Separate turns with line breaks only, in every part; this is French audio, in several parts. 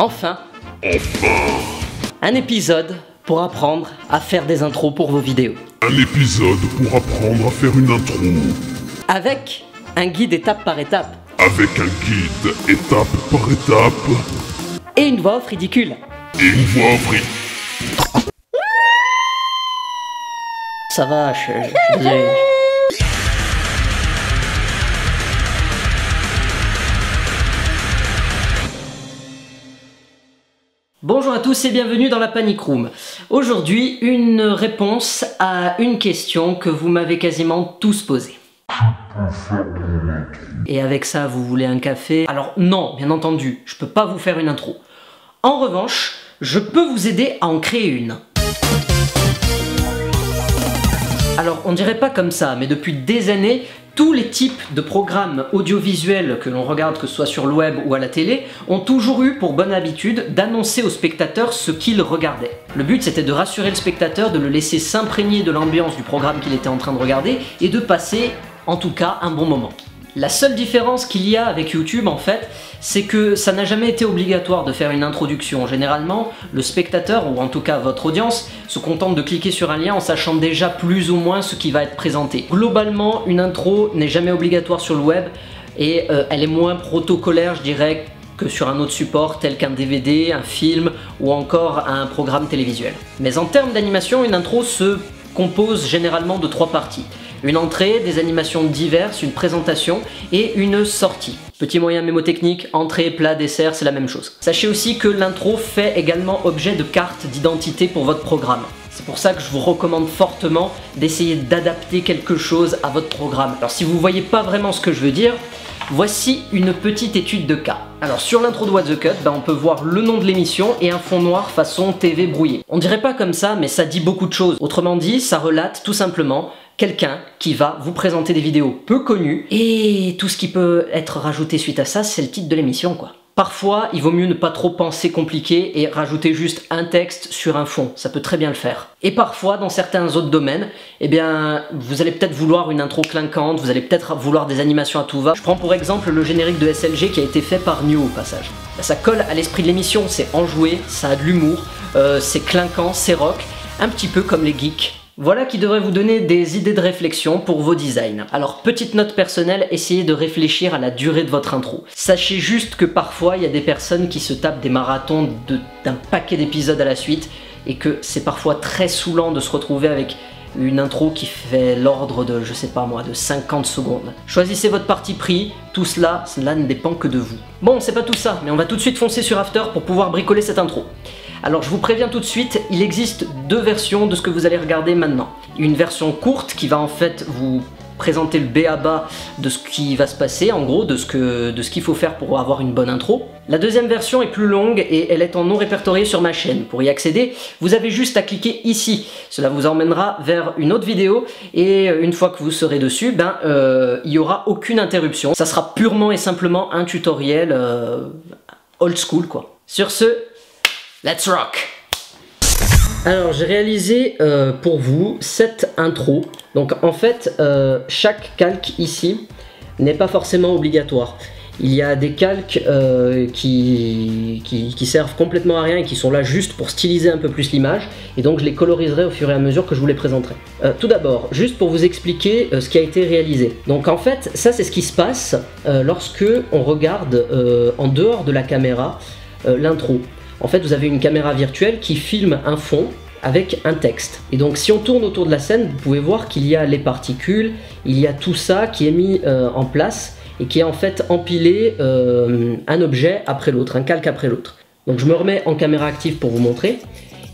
Enfin, un épisode pour apprendre à faire des intros pour vos vidéos.
Un épisode pour apprendre à faire une intro.
Avec un guide étape par étape
Avec un guide étape par étape
et une voix off ridicule.
et une voix vraie.
Ça va, je, je- je à tous et bienvenue dans la Panic Room. Aujourd'hui, une réponse à une question que vous m'avez quasiment tous posée. Et avec ça, vous voulez un café? Alors non, bien entendu, je peux pas vous faire une intro. En revanche, je peux vous aider à en créer une. Alors, on dirait pas comme ça, mais depuis des années, tous les types de programmes audiovisuels que l'on regarde, que ce soit sur le web ou à la télé, ont toujours eu pour bonne habitude d'annoncer au spectateur ce qu'il regardait. Le but, c'était de rassurer le spectateur, de le laisser s'imprégner de l'ambiance du programme qu'il était en train de regarder et de passer, en tout cas, un bon moment. La seule différence qu'il y a avec YouTube en fait, c'est que ça n'a jamais été obligatoire de faire une introduction. Généralement, le spectateur, ou en tout cas votre audience, se contente de cliquer sur un lien en sachant déjà plus ou moins ce qui va être présenté. Globalement, une intro n'est jamais obligatoire sur le web et euh, elle est moins protocolaire, je dirais, que sur un autre support tel qu'un DVD, un film ou encore un programme télévisuel. Mais en termes d'animation, une intro se compose généralement de trois parties. Une entrée, des animations diverses, une présentation et une sortie. Petit moyen mémotechnique, entrée, plat, dessert, c'est la même chose. Sachez aussi que l'intro fait également objet de carte d'identité pour votre programme. C'est pour ça que je vous recommande fortement d'essayer d'adapter quelque chose à votre programme. Alors si vous voyez pas vraiment ce que je veux dire, Voici une petite étude de cas. Alors sur l'intro de What the Cut, ben, on peut voir le nom de l'émission et un fond noir façon TV brouillé. On dirait pas comme ça, mais ça dit beaucoup de choses. Autrement dit, ça relate tout simplement quelqu'un qui va vous présenter des vidéos peu connues et tout ce qui peut être rajouté suite à ça, c'est le titre de l'émission quoi. Parfois, il vaut mieux ne pas trop penser compliqué et rajouter juste un texte sur un fond, ça peut très bien le faire. Et parfois, dans certains autres domaines, eh bien, vous allez peut-être vouloir une intro clinquante, vous allez peut-être vouloir des animations à tout va. Je prends pour exemple le générique de SLG qui a été fait par New au passage. Ça colle à l'esprit de l'émission, c'est enjoué, ça a de l'humour, euh, c'est clinquant, c'est rock, un petit peu comme les geeks. Voilà qui devrait vous donner des idées de réflexion pour vos designs. Alors, petite note personnelle, essayez de réfléchir à la durée de votre intro. Sachez juste que parfois, il y a des personnes qui se tapent des marathons d'un paquet d'épisodes à la suite et que c'est parfois très saoulant de se retrouver avec une intro qui fait l'ordre de, je sais pas moi, de 50 secondes. Choisissez votre parti pris, tout cela, cela ne dépend que de vous. Bon, c'est pas tout ça, mais on va tout de suite foncer sur After pour pouvoir bricoler cette intro. Alors je vous préviens tout de suite, il existe deux versions de ce que vous allez regarder maintenant. Une version courte qui va en fait vous présenter le B à bas de ce qui va se passer, en gros, de ce qu'il faut faire pour avoir une bonne intro. La deuxième version est plus longue et elle est en non répertorié sur ma chaîne. Pour y accéder, vous avez juste à cliquer ici. Cela vous emmènera vers une autre vidéo et euh, une fois que vous serez dessus, ben euh, il y aura aucune interruption. Ça sera purement et simplement un tutoriel euh, old school quoi. Sur ce, let's rock. Alors j'ai réalisé euh, pour vous cette intro. Donc en fait, euh, chaque calque ici n'est pas forcément obligatoire. Il y a des calques euh, qui, servent complètement à rien et qui sont là juste pour styliser un peu plus l'image. Et donc je les coloriserai au fur et à mesure que je vous les présenterai. Tout d'abord, juste pour vous expliquer ce qui a été réalisé. Donc en fait, ça c'est ce qui se passe lorsque on regarde en dehors de la caméra l'intro. En fait, vous avez une caméra virtuelle qui filme un fond avec un texte. Et donc si on tourne autour de la scène, vous pouvez voir qu'il y a les particules, il y a tout ça qui est mis euh, en place et qui est en fait empilé euh, un objet après l'autre, un calque après l'autre. Donc je me remets en caméra active pour vous montrer.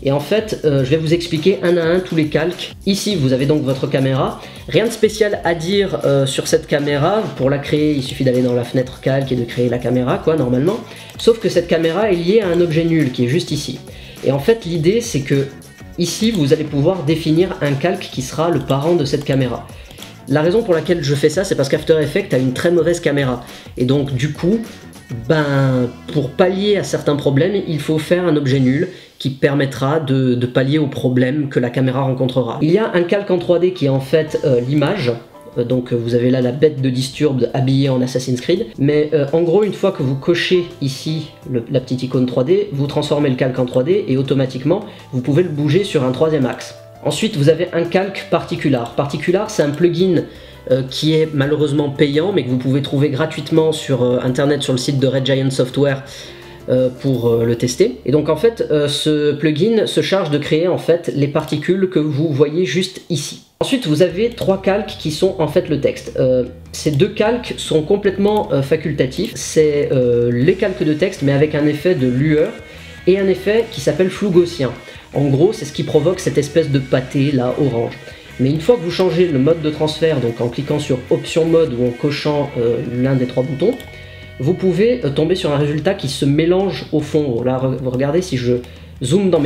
Et en fait, euh, je vais vous expliquer un à un tous les calques. Ici, vous avez donc votre caméra. Rien de spécial à dire euh, sur cette caméra. Pour la créer, il suffit d'aller dans la fenêtre calque et de créer la caméra, quoi, normalement. Sauf que cette caméra est liée à un objet nul qui est juste ici. Et en fait, l'idée, c'est que ici, vous allez pouvoir définir un calque qui sera le parent de cette caméra. La raison pour laquelle je fais ça, c'est parce qu'After Effects a une très mauvaise caméra. Et donc, du coup, ben, pour pallier à certains problèmes, il faut faire un objet nul qui permettra de, pallier aux problèmes que la caméra rencontrera. Il y a un calque en 3D qui est en fait euh, l'image Euh, donc vous avez là la bête de Disturbed habillée en Assassin's Creed. Mais en gros, une fois que vous cochez ici la petite icône 3D, vous transformez le calque en 3D et automatiquement vous pouvez le bouger sur un troisième axe. Ensuite, vous avez un calque Particular. Particular, c'est un plugin qui est malheureusement payant, mais que vous pouvez trouver gratuitement sur internet sur le site de Red Giant Software euh, pour euh, le tester. Et donc en fait, euh, ce plugin se charge de créer en fait les particules que vous voyez juste ici. Ensuite, vous avez trois calques qui sont en fait le texte. ces deux calques sont complètement facultatifs. C'est les calques de texte, mais avec un effet de lueur et un effet qui s'appelle flou gaussien. En gros, c'est ce qui provoque cette espèce de pâté là orange. Mais une fois que vous changez le mode de transfert, donc en cliquant sur Option mode ou en cochant l'un des trois boutons, vous pouvez euh, tomber sur un résultat qui se mélange au fond. Là, regardez, si je zoome dans,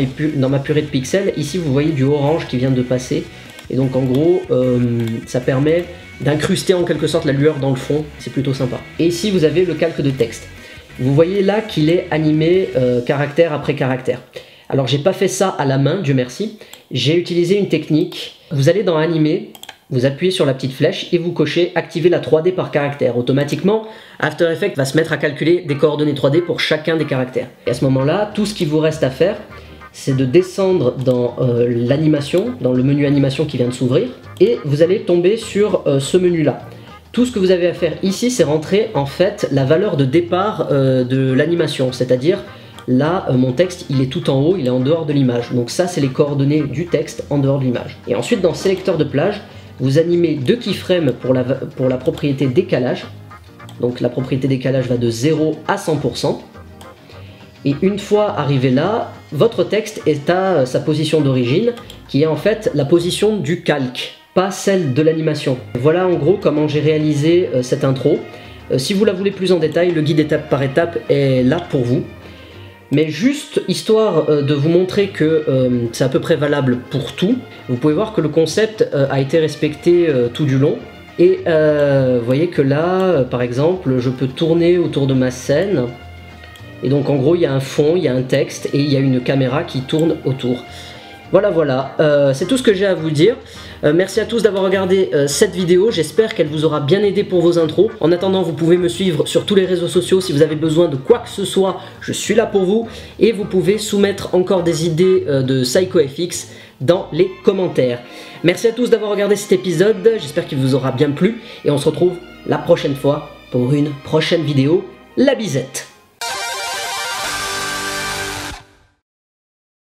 ma purée de pixels, ici vous voyez du orange qui vient de passer. Et donc en gros, euh, ça permet d'incruster en quelque sorte la lueur dans le fond, c'est plutôt sympa. Et ici vous avez le calque de texte. Vous voyez là qu'il est animé euh, caractère après caractère. Alors j'ai pas fait ça à la main, Dieu merci. J'ai utilisé une technique. Vous allez dans animer, vous appuyez sur la petite flèche et vous cochez activer la 3D par caractère. Automatiquement, After Effects va se mettre à calculer des coordonnées 3D pour chacun des caractères. Et à ce moment-là, tout ce qui vous reste à faire, c'est de descendre dans euh, l'animation, dans le menu animation qui vient de s'ouvrir, et vous allez tomber sur euh, ce menu-là. Tout ce que vous avez à faire ici, c'est rentrer en fait la valeur de départ euh, de l'animation, c'est-à-dire Là, mon texte, il est tout en haut, il est en dehors de l'image. Donc ça, c'est les coordonnées du texte en dehors de l'image. Et ensuite, dans Sélecteur de plage, vous animez deux keyframes pour la, propriété décalage. Donc la propriété décalage va de 0 à 100%. Et une fois arrivé là, votre texte est à sa position d'origine, qui est en fait la position du calque, pas celle de l'animation. Voilà en gros comment j'ai réalisé euh, cette intro. Euh, si vous la voulez plus en détail, le guide étape par étape est là pour vous. Mais juste histoire euh, de vous montrer que euh, c'est à peu près valable pour tout, vous pouvez voir que le concept euh, a été respecté tout du long. Et vous voyez que là, par exemple, je peux tourner autour de ma scène. Et donc en gros, il y a un fond, il y a un texte et il y a une caméra qui tourne autour. Voilà, voilà, euh, c'est tout ce que j'ai à vous dire. Euh, merci à tous d'avoir regardé euh, cette vidéo, j'espère qu'elle vous aura bien aidé pour vos intros. En attendant, vous pouvez me suivre sur tous les réseaux sociaux si vous avez besoin de quoi que ce soit, je suis là pour vous. Et vous pouvez soumettre encore des idées de PsychoFX dans les commentaires. Merci à tous d'avoir regardé cet épisode, j'espère qu'il vous aura bien plu. Et on se retrouve la prochaine fois pour une prochaine vidéo. La bisette